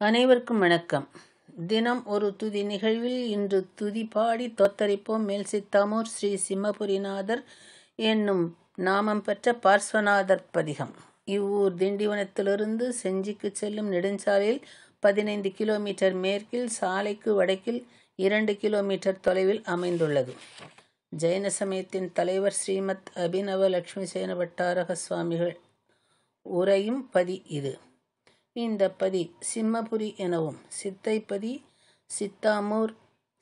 அனைவருக்கும் வணக்கம். தினம் ஒரு துதி நிகழ்வில் இன்று துதி பாடி தோத்தரிப்போம் மேல்சித்தாமூர் ஸ்ரீ சிம்மபுரிநாதர் என்னும் நாமம் பெற்ற பார்ஸ்வநாதர் பதிகம். இவ்வூர் திண்டிவனத்திலிருந்து செஞ்சிக்கு செல்லும் நெடுஞ்சாலையில் பதினைந்து கிலோமீட்டர் மேற்கில் சாலைக்கு வடக்கில் இரண்டு கிலோமீட்டர் தொலைவில் அமைந்துள்ளது. ஜெயின சமயத்தின் தலைவர் ஸ்ரீமத் அபிநவ லட்சுமி சேன பட்டாரக சுவாமிகள் உரையும் பதி இது. இந்த பதி சிம்மபுரி எனவும் சித்தைப்பதி சித்தாமூர்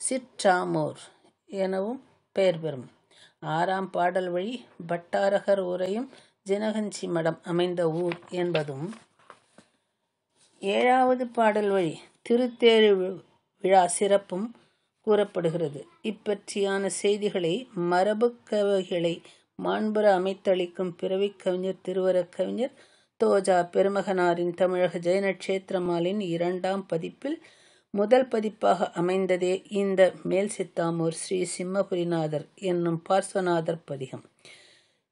சிற்றாமூர் எனவும் பெயர் பெறும். ஆறாம் பாடல் வழி பட்டாரகர் உரையும் ஜினகஞ்சி மடம் அமைந்த ஊர் என்பதும் ஏழாவது பாடல் வழி திருத்தேரு விழா சிறப்பும் கூறப்படுகிறது. இப்பற்றியான செய்திகளை மரபுக் கவிகளை மாண்புற அமைத்தளிக்கும் பிறவிக் கவிஞர் திருவரக் கவிஞர் தோஜா பெருமகனாரின் தமிழக ஜெயநட்சேத்திரமாலின் இரண்டாம் பதிப்பில் முதல் பதிப்பாக அமைந்ததே இந்த மேல் சித்தாமூர் ஸ்ரீ சிம்மபுரிநாதர் என்னும் பார்ஸ்வநாதர் பதிகம்.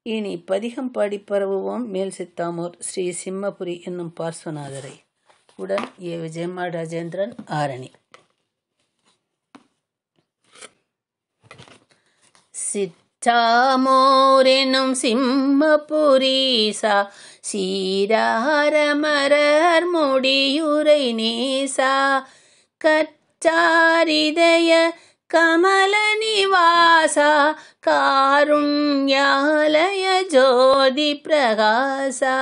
இனி பதிகம் பாடி பரவுவோம் மேல் சித்தாமூர் ஸ்ரீ சிம்மபுரி என்னும் பார்ஸ்வநாதரை உடன் ஏ. விஜயம்மா ராஜேந்திரன் ஆரணி. சித் சிற்றாமோரெனும் சிம்மபுரீசா சீராரமரர் முடியுரை நேசா கச்சாரிதய கமல நிவாசா காருண்யாலய ஜோதி பிரகாசா.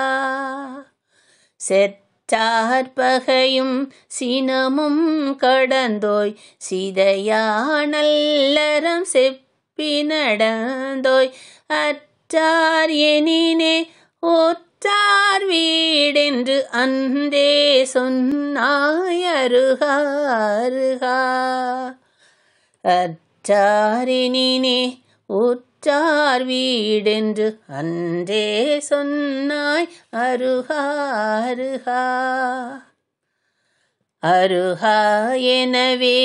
செற்றார்பகையும் சினமும் கடந்தோய் சிதையா நல்லறம் செப் நடந்தோய் அற்றார் எனினே ஒற்றார் வீடென்று அந்தே சொன்னாய் அருகா அருகா அற்றாரினினே உற்றார் வீடென்று அன்றே சொன்னாய் அருகா அருகா அருகா எனவே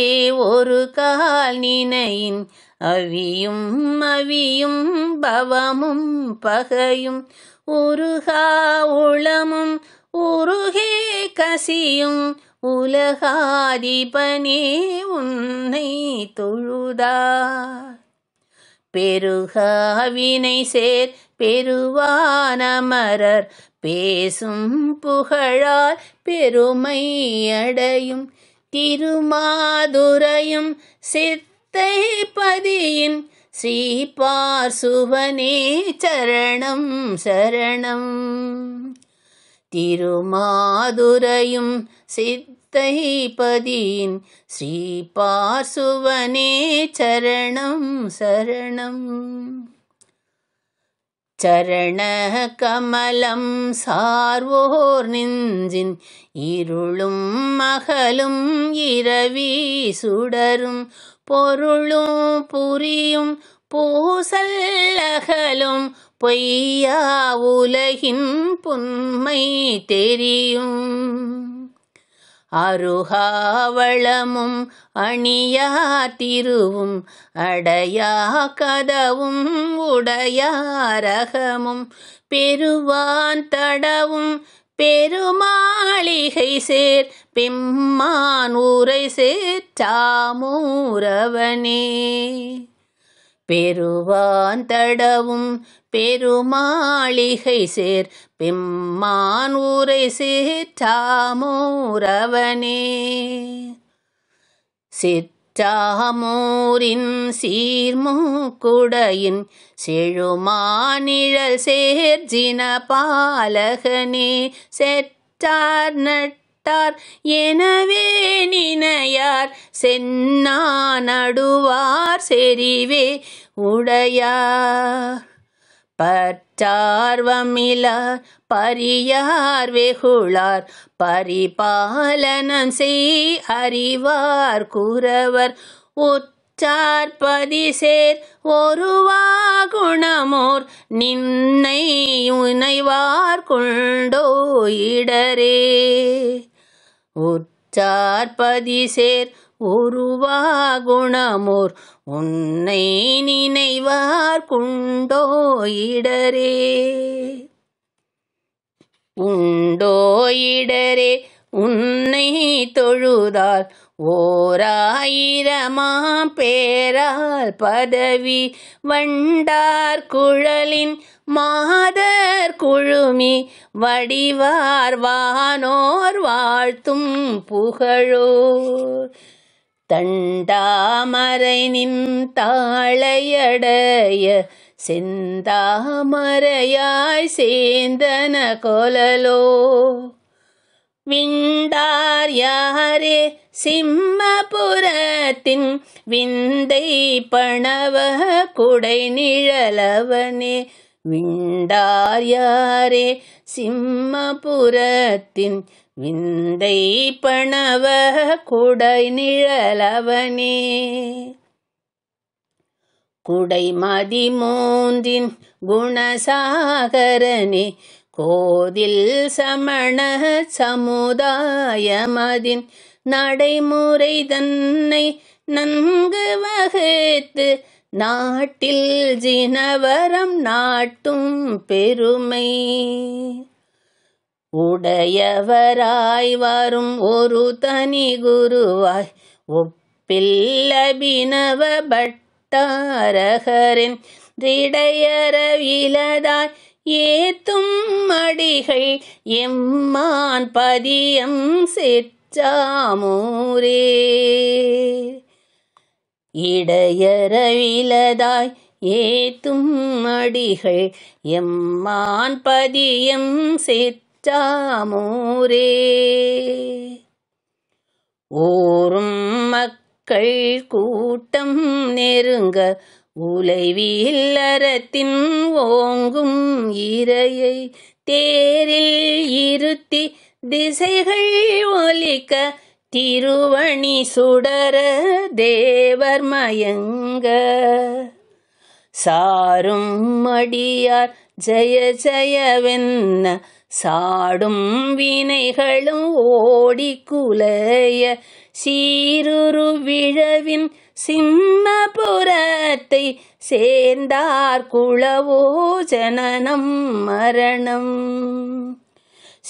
ஒரு கால் நினையின் அவியும் அவியும் பவமும் பகையும் உருகா உளமும் உருகே கசியும் உலகாதிபனே உன்னை தொழுதா. பெருகாவினை சேர் பெருவானமரர் பேசும் புகழால் பெருமை அடையும். திருமாதுரையும் சித்த பதியின் ஸ்ரீபார்சுவனே சரணம் சரணம் திருமாதுரையும் சித்தை பதியின் ஸ்ரீபார்சுவனே சரணம் சரணம் சரண கமலம் சார்வோர் நெஞ்சின் இருளும் மகளும் இரவி சுடரும். பொருளும் புரியும் பூசல்லகலும் பொய்யா உலகின் புன்மை தெரியும். அருகாவளமும் அணியா திருவும் அடையா கதவும் உடையாரகமும் பெருவான் தடவும் பெருமாளிகை சேர் பெம்மான் ஊரை சேர் சாமூரவனே. பெருவான் தடவும் பெருமாளிகை சேர் பெம்மான் ஊரை சேற்றாமோரவனே சிற்றாமோரின் சீர்மூக்குடையின் செழுமானிழல் சேர்ஜின பாலகனே செற்றார் நட்டார் எனவே நினையார் சென்னா நடுவார் செறிவே. உடையார் பற்றார்வமிலார் பரியார் வெகுளார். பரிபாலனம் செய் அறிவார் கூறவர். உற்றார் பதிசேர் ஒருவாகுணமோர் நின்னை உனைவார் கொண்டோ இடரே. உற்றார் உருவா குணமோர் உன்னை நினைவார் குண்டோ இடரே? உண்டோ இடரே? உன்னை தொழுதால் ஓராயிரமா பேரால் பதவி வண்டார் குழலின் மாதர் குழுமி வடிவார் வானோர் வாழ்த்தும் புகழோர். தண்டாமரை நின் தாளையடைய செந்தாமரையாய் சேந்தன கொலலோ. விண்டார் யாரே சிம்மபுரத்தின் விந்தை பணவ குடை நிழலவனே. விண்டார் யாரே சிம்மபுரத்தின் விந்தை பணவ குடை நிழலவனே. குடை மதி மூன்றின் குணசாகரனே. கோதில் சமண சமுதாயமதின் நடைமுறை தன்னை நன்கு வகுத்து நாட்டில் ஜினவரம் நாட்டும் பெருமை. உடையவராய் வரும் ஒரு தனி குருவாய். ஒப்பில்லபினவ பட்டாரகரின் திடையரவிலதாய் ஏத்தும் அடிகள் எம்மான் பதியம் செச்சாமூரே இடையரவிலதாய் ஏத்தும் அடிகள் எம்மான் பதியம் செச்சாமூரே ஓரும் மக்கள் கூட்டம் நெருங்க உலைவில்லறத்தின் ஓங்கும் இரையை தேரில் இருத்தி திசைகள் ஒலிக்க திருவணி சுடர தேவர் மயங்க. சாரும் மடியார் ஜெய ஜெயவென்ன சாடும் வினைகளும் ஓடி குலைய. சீருரு விழவின் சிம்மபுரத்தை சேர்ந்தார் குளவோ ஜனனம் மரணம்.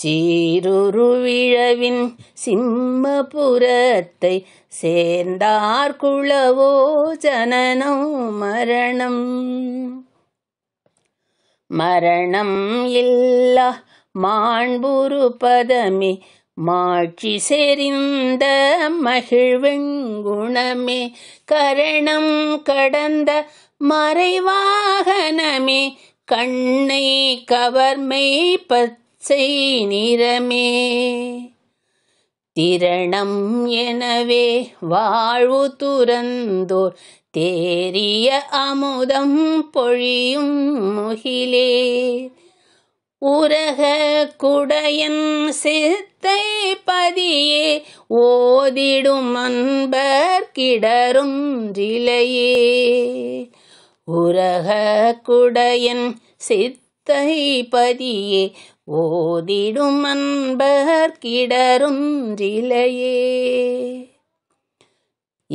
சீருரு விழவின் சிம்மபுரத்தை சேர்ந்தார் குளவோ ஜனனம் மரணம். மரணம் இல்லா மாண்புரு பதமே. மாட்சி செறிந்த மகிழ்வெங்குணமே கரணம் கடந்த மறைவாகனமே. கண்ணை கவர்மை பச்சை நிறமே. திரணம் எனவே வாழ்வு துறந்தோர். தேரிய அமுதம் பொழியும் முகிலே. உரக குடையன் சித்தை பதியே ஓதிடும் அன்பர் கிடரும் ஜிலையே உரக குடையன் சித்தை பதியே ஓதிடும் அன்பர் கிடரும் ஜிலையே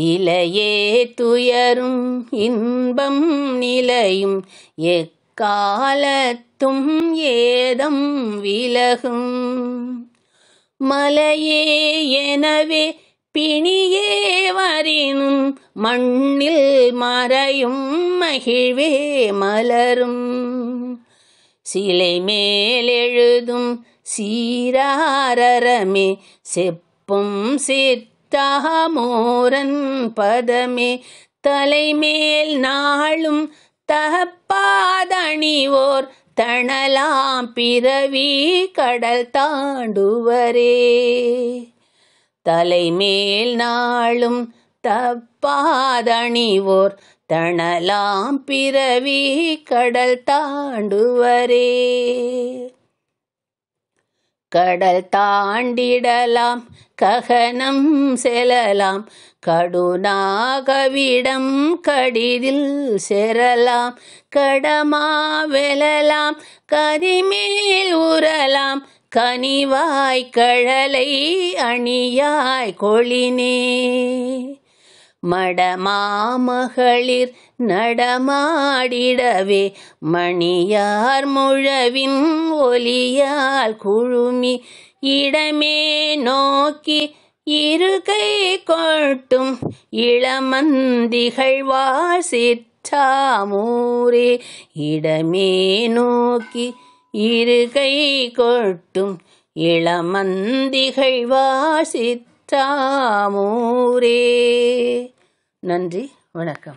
இலையே துயரும் இன்பம் நிலையும் எக்காலத்தும் ஏதம் விலகும். மலையே எனவே பிணியே வரினும் மண்ணில் மறையும் மகிழ்வே மலரும். சிலை மேலெழுதும் சீராரரமே செப்பும் தகமோரன் பதமே தலைமேல் நாளும் தகப்பாதணிவோர் தணலாம் பிறவி கடல் தாண்டுவரே. தலைமேல் நாளும் தப்பாதணிவோர் தணலாம் பிறவி கடல் தாண்டுவரே. கடல் தாண்டிடலாம் ககனம் செல்லலாம் கடுநாகவிடம் கடிதில் செரலாம் கடமா வெலலாம் கதிமேல் உறலாம் கனிவாய் கழலை அணியாய் கொழினே மடமாமகளிர் நடமாடிடவே மணியார் முழவின் ஒலியால் குழுமி இடமே நோக்கி இருகை கொட்டும் இளமந்திகள் வாசிற்றாமூரே இடமே நோக்கி இருகை கொட்டும் இளமந்திகள் தாமூரே. நன்றி வணக்கம்.